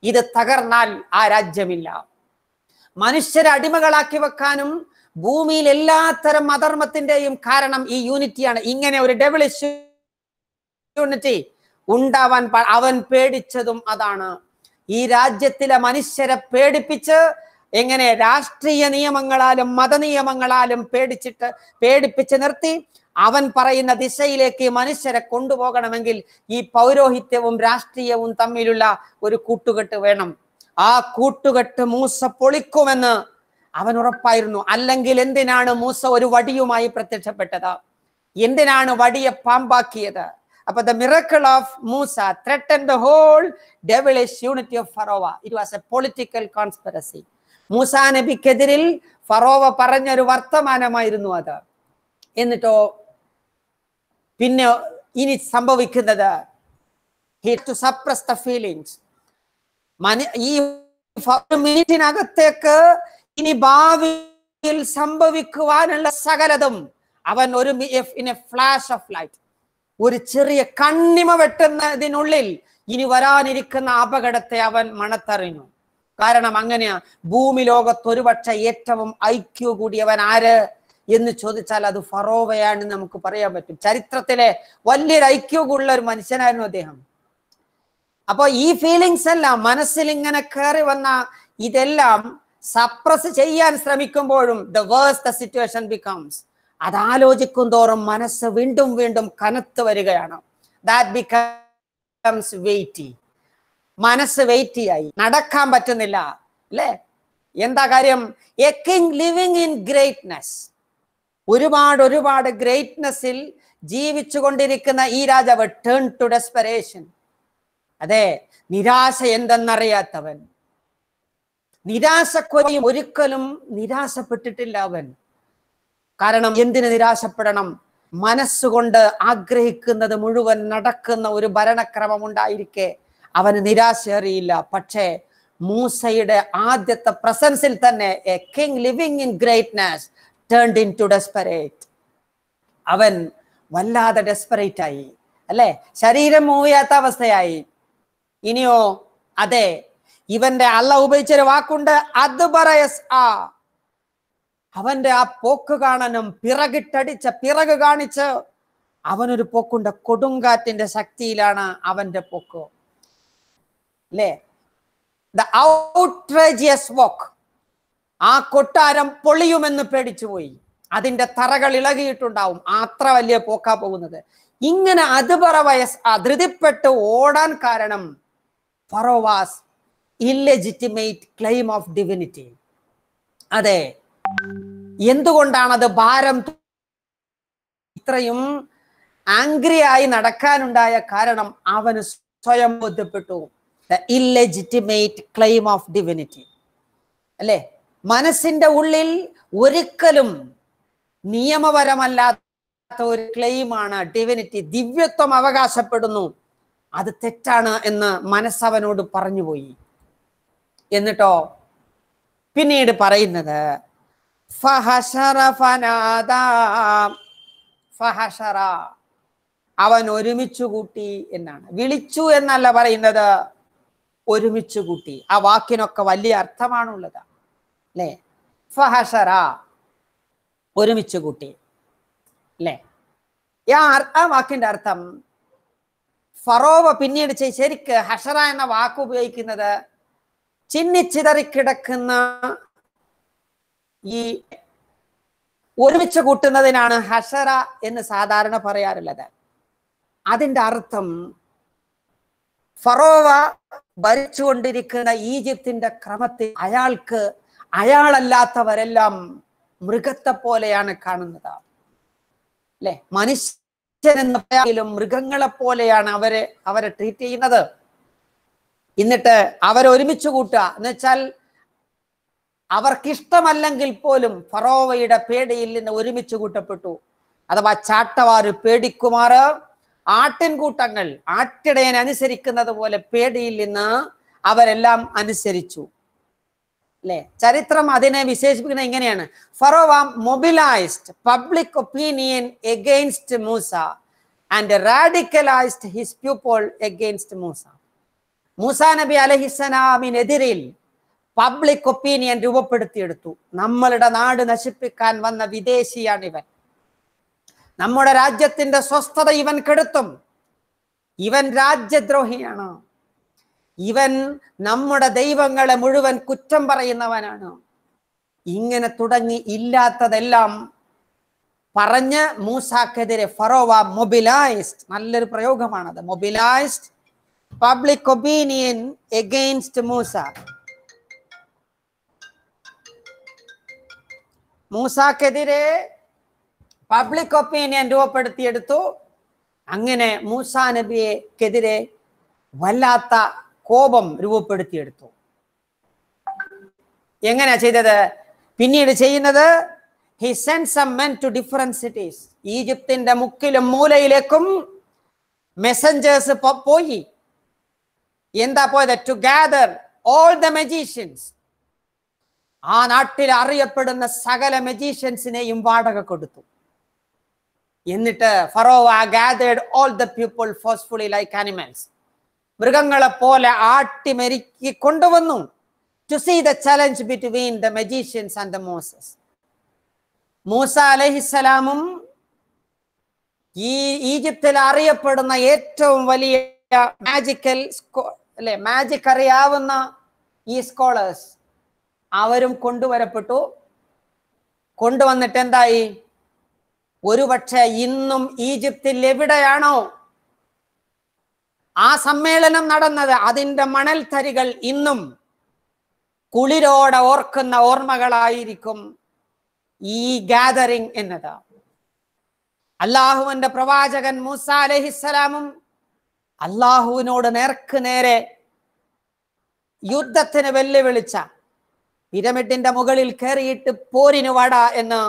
ഇത് തകർന്നാൽ ആ രാജ്യമില്ല. മനുഷ്യരെ അടിമകളാക്കി വെക്കാനും ഭൂമിയിൽ എല്ലാത്തരം അധർമ്മത്തിന്റെയും കാരണം ഈ യൂണിറ്റിയാണ്. ഇങ്ങനെ ഒരു ഡെവലിഷ് യൂണിറ്റി ഉണ്ടാവാൻ അവൻ പേടിച്ചതും അതാണ്. ഈ രാജ്യത്തിലെ മനുഷ്യരെ പേടിപ്പിച്ച് എങ്ങനെ രാഷ്ട്രീയ നിയമങ്ങളാലും മതനിയമങ്ങളാലും പേടിച്ചിട്ട് പേടിപ്പിച്ച് നിർത്തി അവൻ പറയുന്ന ദിശയിലേക്ക് മനുഷ്യരെ കൊണ്ടുപോകണമെങ്കിൽ ഈ പൗരോഹിത്യവും രാഷ്ട്രീയവും തമ്മിലുള്ള ഒരു കൂട്ടുകെട്ട് വേണം. ആ കൂട്ടുകെട്ട് മൂസ പൊളിക്കുമെന്ന് അവൻ ഉറപ്പായിരുന്നു. അല്ലെങ്കിൽ എന്തിനാണ് മൂസ ഒരു വടിയുമായി പ്രത്യക്ഷപ്പെട്ടത്? എന്തിനാണ് വടിയെ പാമ്പാക്കിയത്? അപ്പൊ the miracle of Musa threaten the whole devilish unity of Pharaoh. It was a political conspiracy Musa നബിക്കെതിരിൽ Pharaoh പറഞ്ഞൊരു വർത്തമാനമായിരുന്നു അത്. എന്നിട്ടോ പിന്നെ ഇനി സംഭവിക്കുന്നത് ടു സപ്രസ് ദ ഫീലിങ്സ് മന ഈ മിനിറ്റിനകത്തേക്ക് ഇനി ഭാവിയിൽ സംഭവിക്കുവാനുള്ള സകലതും അവൻ ഒരു in a flash of light ഒരു ചെറിയ കണ്ണിമ വെട്ടുന്നതിനുള്ളിൽ ഇനി വരാനിരിക്കുന്ന അപകടത്തെ അവൻ മണത്തറിഞ്ഞു. കാരണം അങ്ങനെയാ ഭൂമി ലോകത്ത് ഒരുപക്ഷെ ഏറ്റവും ഐക്യു കൂടിയവൻ ആര്? എന്ന് ചോദിച്ചാൽ അത് ഫറോവയാണെന്ന് നമുക്ക് പറയാൻ പറ്റും. ചരിത്രത്തിലെ വലിയൊരു ഐക്യമുള്ള ഒരു മനുഷ്യനായിരുന്നു അദ്ദേഹം. അപ്പൊ ഈ ഫീലിങ്സ് എല്ലാം മനസ്സിൽ ഇങ്ങനെ കയറി വന്ന ഇതെല്ലാം സപ്രസ് ചെയ്യാൻ ശ്രമിക്കുമ്പോഴും the worse the situation becomes അത് ആലോചിക്കും തോറും മനസ്സ് വീണ്ടും വീണ്ടും കനത്ത് വരികയാണ്. ദാറ്റ് ബിക്കംസ് വെയിറ്റി മനസ്സ് നടക്കാൻ പറ്റുന്നില്ല. അല്ലേ? എന്താ കാര്യം? A king living in greatness ഒരുപാട് ഒരുപാട് ഗ്രേറ്റ്നെസ്സിൽ ജീവിച്ചു കൊണ്ടിരിക്കുന്ന ഈ രാജാവ് ടേൺ ടു ഡെസ്പെറേഷൻ അതെ നിരാശ എന്തെന്നറിയാത്തവൻ. നിരാശക്കൊരയും ഒരിക്കലും നിരാശപ്പെട്ടിട്ടില്ല അവൻ. കാരണം എന്തിന് നിരാശപ്പെടണം? മനസ്സുകൊണ്ട് ആഗ്രഹിക്കുന്നത് മുഴുവൻ നടക്കുന്ന ഒരു ഭരണക്രമം ഉണ്ടായിരിക്കെ. അവന് നിരാശ അറിയില്ല പക്ഷേ മൂസയുടെ ആദ്യത്തെ പ്രസൻസിൽ തന്നെ a king living in greatness turned into desperate അവൻ വല്ലാതെ ഡെസ്പെറേറ്റ് ആയി. അല്ലെ? ശരീരം മൂവ് ചെയ്യാത്ത അവസ്ഥയായി. ഇനിയോ അതെ ഇവന്റെ അല്ല ഉപയോഗിച്ചൊരു വാക്കുണ്ട് അത് പറയസ് ആ അവന്റെ ആ പോക്ക് കാണാനും പിറകിട്ടടിച്ച പിറക് കാണിച്ച് അവനൊരു പോക്കുണ്ട് കൊടുങ്കാറ്റിന്റെ ശക്തിയിലാണ് അവന്റെ പോക്ക്. അല്ലേ? ദ ഔട്ട്റേജിയസ് വോക്ക് ആ കൊട്ടാരം പൊളിയുമെന്ന് പേടിച്ചുപോയി അതിന്റെ തറകൾ ഇളകിയിട്ടുണ്ടാവും. അത്ര വലിയ പോക്കാ പോകുന്നത്. ഇങ്ങനെ അതുപറ വയസ് ധൃതിപ്പെട്ട് ഓടാൻ കാരണം Pharaoh's illegitimate claim of divinity അതെ. എന്തുകൊണ്ടാണത് ഭാരം ഇത്രയും ആംഗ്രി ആയി നടക്കാനുണ്ടായ കാരണം അവന് സ്വയം ബോധ്യപ്പെട്ടു. The illegitimate claim of divinity അല്ലെ? മനസ്സിന്റെ ഉള്ളിൽ ഒരിക്കലും നിയമപരമല്ലാത്ത ഒരു ക്ലെയിമാണ് ഡിവിനിറ്റി ദിവ്യത്വം അവകാശപ്പെടുന്നു. അത് തെറ്റാണ് എന്ന് മനസ്സവനോട് പറഞ്ഞുപോയി. എന്നിട്ടോ? പിന്നീട് പറയുന്നത്. അവൻ ഒരുമിച്ചു കൂട്ടി എന്നാണ്. വിളിച്ചു എന്നല്ല പറയുന്നത് ഒരുമിച്ചു കൂട്ടി. ആ വാക്കിനൊക്കെ വലിയ അർത്ഥമാണുള്ളത്. അല്ലേ ഫഹശറ ഒരുമിച്ച് കൂട്ടി. അല്ലേ ആ വാക്കിന്റെ അർത്ഥം ഫറോവ പിന്നീട് ശരിക്ക് ഹഷറ എന്ന വാക്ക് ഉപയോഗിക്കുന്നത് ചിന്നിച്ചിതറിക്കിടക്കുന്ന ഈ ഒരുമിച്ച് കൂട്ടുന്നതിനാണ് ഹഷറ എന്ന് സാധാരണ പറയാറുള്ളത്. അതിന്റെ അർത്ഥം ഫറോവ ഭരിച്ചുകൊണ്ടിരിക്കുന്ന ഈജിപ്തിന്റെ ക്രമത്തിൽ അയാൾക്ക് അയാളല്ലാത്തവരെല്ലാം മൃഗത്തെ പോലെയാണ് കാണുന്നത്. അല്ലെ? മനുഷ്യൻ എന്ന പറയാലും മൃഗങ്ങളെ പോലെയാണ് അവരെ അവരെ ട്രീറ്റ് ചെയ്യുന്നത്. എന്നിട്ട് അവരെ ഒരുമിച്ച് കൂട്ടുക. എന്ന് വെച്ചാൽ അവർക്കിഷ്ടമല്ലെങ്കിൽ പോലും ഫറോവയുടെ പേടിയിൽ നിന്ന് ഒരുമിച്ച് കൂട്ടപ്പെട്ടു. അഥവാ ചാട്ടവാറ് പേടിക്കുമാറ് ആട്ടിൻകൂട്ടങ്ങൾ ആട്ടിടയൻ അനുസരിക്കുന്നത് പോലെ പേടിയിൽ നിന്ന് അവരെല്ലാം അനുസരിച്ചു. അല്ലെ ചരിത്രം അതിനെ വിശേഷിപ്പിക്കുന്നത് ഇങ്ങനെയാണ് Pharaoh mobilised public opinion against Musa and radicalised his people against Musa. Musa നബി അലഹിസലാമിനെതിരിൽ പബ്ലിക് ഒപ്പീനിയൻ രൂപപ്പെടുത്തിയെടുത്തു. നമ്മളുടെ നാട് നശിപ്പിക്കാൻ വന്ന വിദേശിയാണ് ഇവൻ നമ്മുടെ രാജ്യത്തിന്റെ സ്വസ്ഥത ഇവൻ കെടുത്തും. ഇവൻ രാജ്യദ്രോഹിയാണ്. ഇവൻ നമ്മുടെ ദൈവങ്ങളെ മുഴുവൻ കുറ്റം പറയുന്നവനാണ്. ഇങ്ങനെ തുടങ്ങി ഇല്ലാത്തതെല്ലാം പറഞ്ഞ് മൂസാക്കെതിരെ ഫറോവ മൊബിലൈസ്ഡ്. നല്ലൊരു പ്രയോഗമാണത്. Mobilised public opinion against Musa. മൂസാക്കെതിരെ public opinion രൂപപ്പെടുത്തിയെടുത്തു. അങ്ങനെ മൂസാ നബിയെക്കെതിരെ വല്ലാത്ത കോപം രൂപപ്പെടുത്തിയെടുത്തു. എങ്ങനെയാ ചെയ്തത്? പിന്നീട് ചെയ്യുന്നത് he send some to different cities ഈജിപ്തിന്റെ മുക്കിലും മൂലയിലേക്കും മെസ്സഞ്ചേഴ്സ് പോയി. എന്താ പോയത്? To gather all the magicians ആ നാട്ടിൽ അറിയപ്പെടുന്ന സകല മെജീഷ്യൻസിനെയും വാടക കൊടുത്തു. എന്നിട്ട് ഫറോ ആ gathered all the people forcefully like animals മൃഗങ്ങളെ പോലെ ആട്ടിമെരുക്കി കൊണ്ടുവന്നു. To see the challenge between the magicians and the Moses Musa അലഹിസലാമും ഈ ഈജിപ്തിൽ അറിയപ്പെടുന്ന ഏറ്റവും വലിയ മാജിക്കൽ അല്ലെ മാജിക് അറിയാവുന്ന ഈ സ്കോളേഴ്സ് അവരും കൊണ്ടുവരപ്പെട്ടു. കൊണ്ടുവന്നിട്ട് എന്തായി? ഒരുപക്ഷെ ഇന്നും ഈജിപ്തിൽ എവിടെയാണോ ആ സമ്മേളനം നടന്നത് അതിന്റെ മണൽത്തരികൾ ഇന്നും കുളിരോടെ ഓർക്കുന്ന ഓർമ്മകളായിരിക്കും ഈ ഗാദറിംഗ് എന്നത് അള്ളാഹുവിന്റെ പ്രവാചകൻ മൂസ അലഹിസ്സലാമും അള്ളാഹുവിനോട് നേർക്ക് നേരെ യുദ്ധത്തിന് വെല്ലുവിളിച്ച പിരമിഡിന്റെ മുകളിൽ കയറിയിട്ട് പോരിനു വട എന്ന്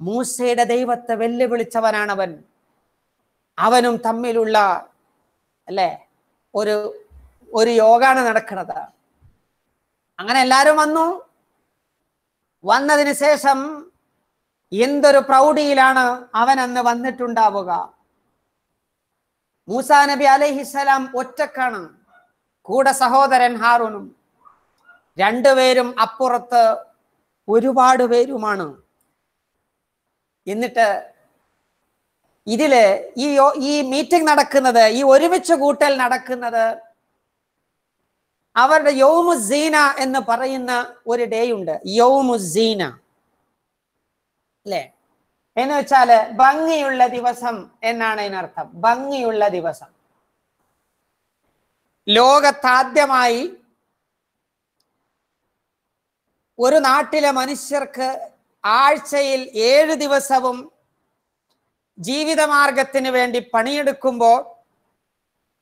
മൂസയുടെ ദൈവത്തെ വെല്ലുവിളിച്ചവനാണവൻ. അവനും തമ്മിലുള്ള അല്ലേ? ഒരു ഒരു യോഗാണ് നടക്കുന്നത്. അങ്ങനെ എല്ലാവരും വന്നു. വന്നതിന് ശേഷം എന്തൊരു പ്രൗഢിയിലാണ് അവൻ അന്ന് വന്നിട്ടുണ്ടാവുക. മൂസാ നബി അലൈഹിസ്സലാം ഒറ്റക്കാണ്. കൂടെ സഹോദരൻ ഹാറൂനും രണ്ടുപേരും അപ്പുറത്ത് ഒരുപാട് പേരുമാണ്. എന്നിട്ട് ഇതിൽ ഈ ഈ മീറ്റിംഗ് നടക്കുന്നത് ഈ ഒരുമിച്ച് കൂട്ടൽ നടക്കുന്നത് അവരുടെ യൗമുസീന എന്ന് പറയുന്ന ഒരു ഡേ ഉണ്ട്. യൗമുസീന. അല്ലേ? എന്ന് വെച്ചാൽ ഭംഗിയുള്ള ദിവസം എന്നാണ് അതിനർത്ഥം. ഭംഗിയുള്ള ദിവസം. ലോകത്താദ്യമായി ഒരു നാട്ടിലെ മനുഷ്യർക്ക് ആഴ്ചയിൽ ഏഴ് ദിവസവും ജീവിതമാർഗത്തിന് വേണ്ടി പണിയെടുക്കുമ്പോൾ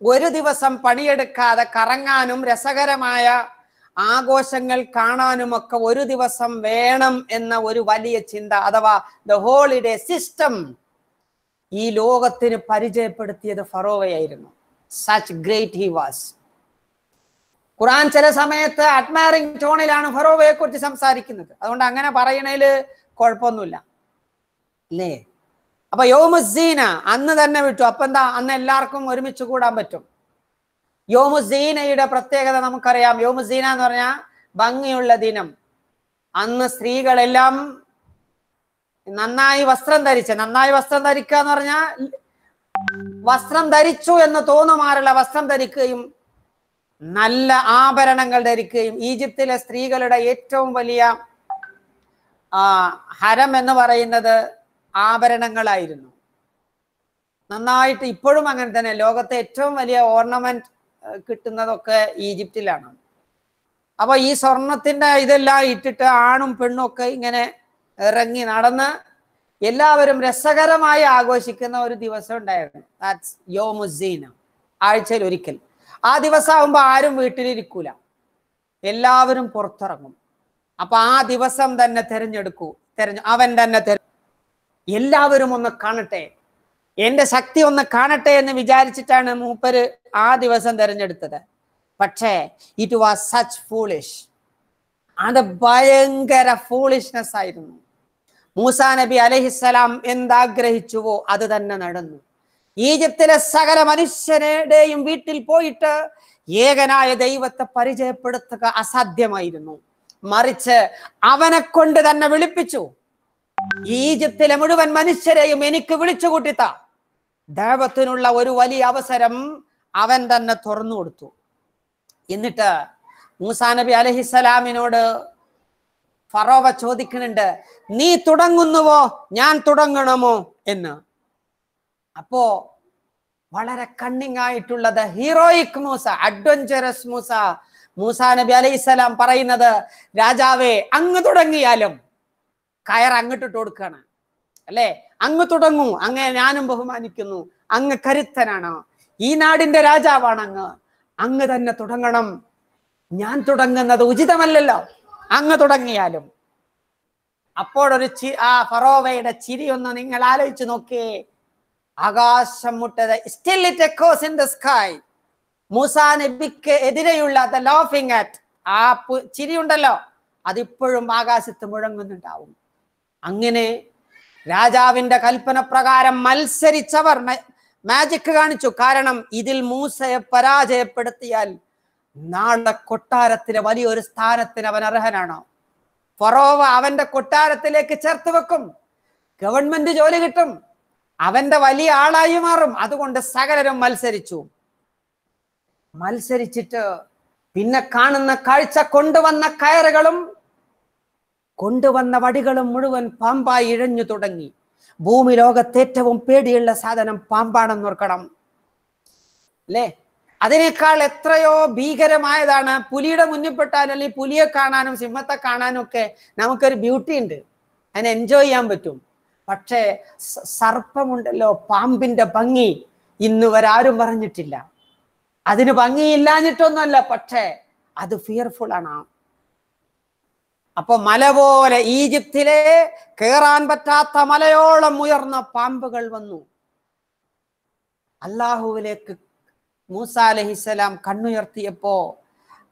ഒരു ദിവസം പണിയെടുക്കാതെ കറങ്ങാനും രസകരമായ ആഘോഷങ്ങൾ കാണാനുമൊക്കെ ഒരു ദിവസം വേണം എന്ന ഒരു വലിയ ചിന്ത അഥവാ ദ ഹോളിഡേ സിസ്റ്റം ഈ ലോകത്തിന് പരിചയപ്പെടുത്തിയത് ഫറോവയായിരുന്നു. Such great he was Quran ചില സമയത്ത് അഡ്മയറിംഗ് ടോണിലാണ് ഫറോവയെ കുറിച്ച് സംസാരിക്കുന്നത്. അതുകൊണ്ട് അങ്ങനെ പറയണേൽ കുഴപ്പമൊന്നുമില്ല. അല്ലേ? അപ്പൊ യോമുസീന അന്ന് തന്നെ വിട്ടു. അപ്പൊ എന്താ? അന്ന് എല്ലാവർക്കും ഒരുമിച്ച് കൂടാൻ പറ്റും. യോമുസീനയുടെ പ്രത്യേകത നമുക്കറിയാം. യോമുസീന എന്ന് പറഞ്ഞാൽ ഭംഗിയുള്ള ദിനം. അന്ന് സ്ത്രീകളെല്ലാം നന്നായി വസ്ത്രം ധരിച്ച നന്നായി വസ്ത്രം ധരിക്കുക എന്ന് പറഞ്ഞാൽ വസ്ത്രം ധരിച്ചു എന്ന് തോന്നുമാറുള്ള വസ്ത്രം ധരിക്കുകയും നല്ല ആഭരണങ്ങൾ ധരിക്കുകയും ഈജിപ്തിലെ സ്ത്രീകളുടെ ഏറ്റവും വലിയ ഹരം എന്ന് പറയുന്നത് ആഭരണങ്ങളായിരുന്നു. നന്നായിട്ട് ഇപ്പോഴും അങ്ങനെ തന്നെ. ലോകത്തെ ഏറ്റവും വലിയ ഓർണമെന്റ് കിട്ടുന്നതൊക്കെ ഈജിപ്തിലാണ്. അപ്പൊ ഈ സ്വർണത്തിന്റെ ഇതെല്ലാം ഇട്ടിട്ട് ആണും പെണ്ണും ഒക്കെ ഇങ്ങനെ ഇറങ്ങി നടന്ന് എല്ലാവരും രസകരമായി ആഘോഷിക്കുന്ന ഒരു ദിവസം ഉണ്ടായിരുന്നു. ദാറ്റ്സ് യോമുസീന ആഴ്ചയിൽ ഒരിക്കൽ. ആ ദിവസമാകുമ്പോൾ ആരും വീട്ടിലിരിക്കൂല. എല്ലാവരും പുറത്തിറങ്ങും. അപ്പൊ ആ ദിവസം തന്നെ തിരഞ്ഞെടുക്കൂ. തെരഞ്ഞു അവൻ തന്നെ എല്ലാവരും ഒന്ന് കാണട്ടെ. എന്റെ ശക്തി ഒന്ന് കാണട്ടെ എന്ന് വിചാരിച്ചിട്ടാണ് മൂപ്പര് ആ ദിവസം തിരഞ്ഞെടുത്തത്. പക്ഷേ ഇറ്റ് വാസ് സച്ച് ഫൂളിഷ് അത് ഭയങ്കര ഫൂളിഷ്നെസ് ആയിരുന്നു. മൂസാ നബി അലഹിസ്സലാം എന്താഗ്രഹിച്ചുവോ അത് തന്നെ നടന്നു. ഈജിപ്തിലെ സകല മനുഷ്യരുടെയും വീട്ടിൽ പോയിട്ട് ഏകനായ ദൈവത്തെ പരിചയപ്പെടുത്തുക അസാധ്യമായിരുന്നു. മറിച്ച് അവനെ കൊണ്ട് തന്നെ വിളിപ്പിച്ചു. ഈജിപ്തിലെ മുഴുവൻ മനുഷ്യരെയും എനിക്ക് വിളിച്ചു കൂട്ടിത്ത. ദൈവത്തിനുള്ള ഒരു വലിയ അവസരം അവൻ തന്നെ തുറന്നു കൊടുത്തു. എന്നിട്ട് മൂസാ നബി അലഹിസലാമിനോട് ഫറോവ ചോദിക്കുന്നുണ്ട് നീ തുടങ്ങുന്നുവോ? ഞാൻ തുടങ്ങണമോ? എന്ന്. അപ്പോ വളരെ കണ്ണിങ് ആയിട്ടുള്ളത് heroic Musa adventurous Musa Musa നബി അലൈഹിസ്സലാം പറയുന്നത് രാജാവേ അങ്ങ് തുടങ്ങിയാലും കയർ അങ്ങോട്ടിട്ട് കൊടുക്കാണ്. അല്ലേ? അങ്ങ് തുടങ്ങൂ. അങ്ങേ ഞാനും ബഹുമാനിക്കുന്നു. അങ്ങ് കരുത്തനാണ്. ഈ നാടിന്റെ രാജാവാണ് അങ്ങ്. അങ്ങ് തന്നെ തുടങ്ങണം. ഞാൻ തുടങ്ങുന്നത് ഉചിതമല്ലല്ലോ. അങ്ങ് തുടങ്ങിയാലും. അപ്പോഴൊരു ചി ആ ഫറോവയുടെ ചിരി ഒന്ന് നിങ്ങൾ ആലോചിച്ച് നോക്കേ ആകാശം മുട്ടത്. Still it echoes in the sky Musa നബിക്ക് എതിരെയുള്ള ദ ലോഫിംഗ് ആറ്റ് ആ ചിരി ഉണ്ടല്ലോ അതിപ്പോഴും ആകാശത്ത് മുഴങ്ങുന്നുണ്ടാവും. അങ്ങനെ രാജാവിന്റെ കൽപ്പന പ്രകാരം മത്സരിച്ചവർ മാജിക് കാണിച്ചു. കാരണം ഇതിൽ മൂസയെ പരാജയപ്പെടുത്തിയാൽ നാളെ കൊട്ടാരത്തിലെ വലിയൊരു സ്ഥാനത്തിന് അവൻ അർഹനാണ്. ഫറോവ അവന്റെ കൊട്ടാരത്തിലേക്ക് ചേർത്ത് വെക്കും. ഗവൺമെന്റ് ജോലി കിട്ടും. അവന്റെ വലിയ ആളായി മാറും. അതുകൊണ്ട് സകലരും മത്സരിച്ചു. മത്സരിച്ചിട്ട് പിന്നെ കാണുന്ന കാഴ്ച കൊണ്ടുവന്ന കയറുകളും കൊണ്ടുവന്ന വടികളും മുഴുവൻ പാമ്പായി ഇഴഞ്ഞു തുടങ്ങി. ഭൂമി ലോകത്ത് ഏറ്റവും പേടിയുള്ള സാധനം പാമ്പാണെന്ന് ഓർക്കണം. അല്ലേ? അതിനേക്കാൾ എത്രയോ ഭീകരമായതാണ് പുലിയുടെ മുന്നിൽ അല്ലെങ്കിൽ പുലിയെ കാണാനും സിംഹത്തെ കാണാനും ഒക്കെ നമുക്കൊരു ബ്യൂട്ടി ഉണ്ട്. അതിനെ എൻജോയ് ചെയ്യാൻ പറ്റും. പക്ഷേ സർപ്പമുണ്ടല്ലോ പാമ്പിന്റെ ഭംഗി ഇന്ന് വരാരും പറഞ്ഞിട്ടില്ല. അതിന് ഭംഗിയില്ലാഞ്ഞിട്ടൊന്നുമല്ല പക്ഷേ അത് ഫിയർഫുൾ ആണ്. അപ്പൊ മല പോലെ ഈജിപ്തിലെ കേറാൻ പറ്റാത്ത മലയോളം ഉയർന്ന പാമ്പുകൾ വന്നു. അള്ളാഹുവിലേക്ക് മൂസ അലഹിസലാം കണ്ണുയർത്തിയപ്പോ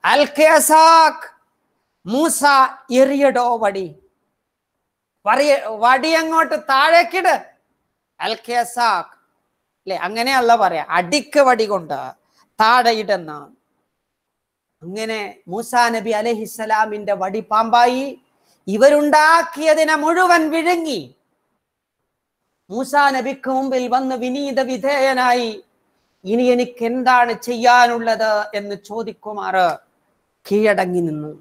അൽ മൂസ എറിയടോ വടി. വടി അങ്ങോട്ട് താഴേക്കിട്. അൽ ഖിയസാഖ്. അല്ലെ അങ്ങനെയല്ല പറയാ. അടിക്ക് വടി കൊണ്ട് താഴെ ഇടുന്ന അങ്ങനെ മൂസാ നബി അലഹിസലാമിന്റെ വടി പാമ്പായി ഇവരുണ്ടാക്കിയതിനെ മുഴുവൻ വിഴുങ്ങി. മൂസാ നബിക്ക് മുമ്പിൽ വന്ന് വിനീത വിധേയനായി ഇനി എനിക്ക് എന്താണ് ചെയ്യാനുള്ളത്? എന്ന് ചോദിക്കുമാറ് കീഴടങ്ങി നിന്നു.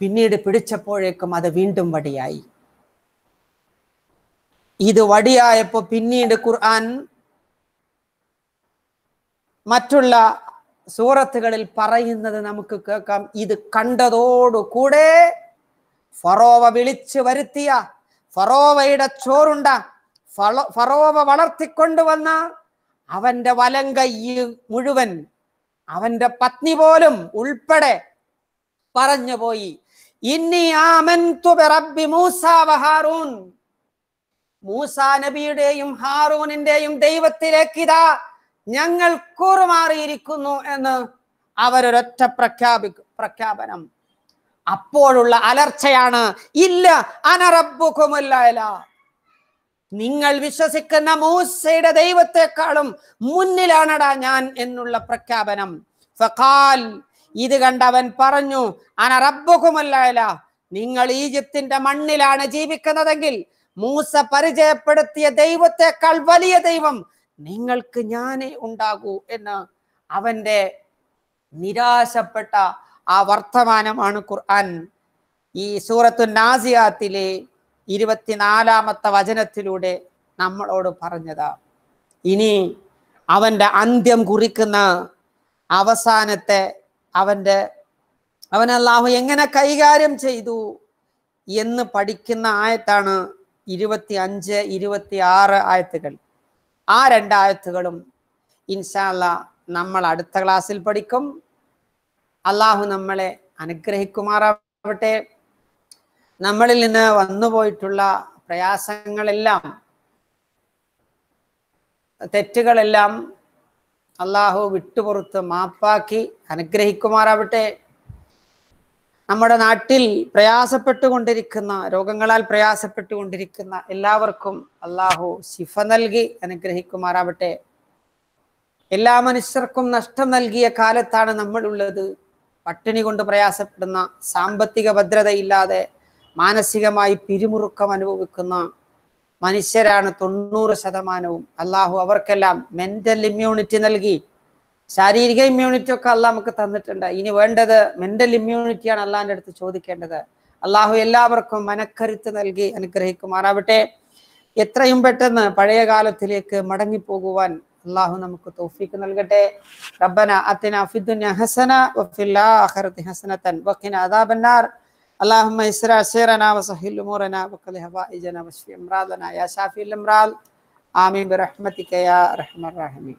പിന്നീട് പിടിച്ചപ്പോഴേക്കും അത് വീണ്ടും വടിയായി. ഇത് വടിയായപ്പോ പിന്നീട് ഖുർആൻ മറ്റുള്ള സൂറത്തുകളിൽ പറയുന്നത് നമുക്ക് കേൾക്കാം. ഇത് കണ്ടതോടുകൂടെ ഫറോവ വിളിച്ചു വരുത്തിയ ഫറോവയുടെ ചോറുണ്ട ഫറോവ വളർത്തിക്കൊണ്ടുവന്ന അവന്റെ വലങ്കൈ മുഴുവൻ അവന്റെ പത്നി പോലും ഉൾപ്പെടെ പറഞ്ഞു പോയി. ബിറബ്ബി മൂസ നബിയുടെയും ഹാറൂനിന്റെയും ദൈവത്തിലേക്ക് ഇതാ ഞങ്ങൾ കൂറുമാറിയിരിക്കുന്നു എന്ന് അവരൊരൊറ്റ പ്രഖ്യാപി പ്രഖ്യാപനം. അപ്പോഴുള്ള അലർച്ചയാണ് ഇല്ല അനറബുക്കുമല്ല നിങ്ങൾ വിശ്വസിക്കുന്ന മൂസയുടെ ദൈവത്തെക്കാളും മുന്നിലാണടാ ഞാൻ എന്നുള്ള പ്രഖ്യാപനം. ഫഖാൽ ഇത് കണ്ടവൻ പറഞ്ഞു അനറബുക്കുമല്ല നിങ്ങൾ ഈജിപ്തിന്റെ മണ്ണിലാണ് ജീവിക്കുന്നതെങ്കിൽ മൂസ പരിചയപ്പെടുത്തിയ ദൈവത്തെക്കാൾ വലിയ ദൈവം നിങ്ങൾക്ക് ഞാനേ ഉണ്ടാകൂ എന്ന് അവന്റെ നിരാശപ്പെട്ട ആ വർത്തമാനമാണ് ഖുർആൻ. ഈ സൂറത്തു നാസിയാത്തിലെ ഇരുപത്തിനാലാമത്തെ വചനത്തിലൂടെ നമ്മളോട് പറഞ്ഞതാ. ഇനി അവന്റെ അന്ത്യം കുറിക്കുന്ന അവസാനത്തെ അവന്റെ അവൻ അല്ലാഹു എങ്ങനെ കൈകാര്യം ചെയ്തു എന്ന് പഠിക്കുന്ന ആയത്താണ് ഇരുപത്തി അഞ്ച് ഇരുപത്തി ആറ് ആയത്തുകൾ. ആ രണ്ടായത്തുകളും ഇൻഷാല്ല നമ്മൾ അടുത്ത ക്ലാസ്സിൽ പഠിക്കും. അള്ളാഹു നമ്മളെ അനുഗ്രഹിക്കുമാറാവട്ടെ. നമ്മളിൽ നിന്ന് വന്നുപോയിട്ടുള്ള പ്രയാസങ്ങളെല്ലാം തെറ്റുകളെല്ലാം അള്ളാഹു വിട്ടുപുറത്ത് മാപ്പാക്കി അനുഗ്രഹിക്കുമാറാവട്ടെ. നമ്മുടെ നാട്ടിൽ പ്രയാസപ്പെട്ടുകൊണ്ടിരിക്കുന്ന രോഗങ്ങളാൽ പ്രയാസപ്പെട്ടുകൊണ്ടിരിക്കുന്ന എല്ലാവർക്കും അള്ളാഹു ശിഫ നൽകി അനുഗ്രഹിക്കുമാറാവട്ടെ. എല്ലാ മനുഷ്യർക്കും നഷ്ടം നൽകിയ കാലത്താണ് നമ്മൾ ഉള്ളത് പട്ടിണി കൊണ്ട് പ്രയാസപ്പെടുന്ന സാമ്പത്തിക ഭദ്രതയില്ലാതെ മാനസികമായി പിരിമുറുക്കം അനുഭവിക്കുന്ന മനുഷ്യരാണ് തൊണ്ണൂറ് ശതമാനവും. അള്ളാഹു അവർക്കെല്ലാം മെന്റൽ ഇമ്മ്യൂണിറ്റി നൽകി ശാരീരിക ഇമ്മ്യൂണിറ്റി ഒക്കെ അള്ളാഹ് നമുക്ക് തന്നിട്ടുണ്ട് ഇനി വേണ്ടത് മെന്റൽ ഇമ്മ്യൂണിറ്റിയാണ് അള്ളാഹിന്റെ അടുത്ത് ചോദിക്കേണ്ടത് അള്ളാഹു എല്ലാവർക്കും മനക്കരുത്ത് നൽകി അനുഗ്രഹിക്കുമാറാവട്ടെ എത്രയും പെട്ടെന്ന് പഴയ കാലത്തിലേക്ക് മടങ്ങിപ്പോകുവാൻ അള്ളാഹു നമുക്ക് തൗഫീക്ക് നൽകട്ടെ റബ്ബന അത്തിന ഫിദ്ദുന്യ ഹസന വഫിൽ ആഖിറതി ഹസനതൻ വഖിന അദാബന്നാർ اللهم يسر سيرنا وسهل امورنا وقل هوائجنا واشف امراضنا يا شافي الامراض امين برحمتك يا ارحم الراحمين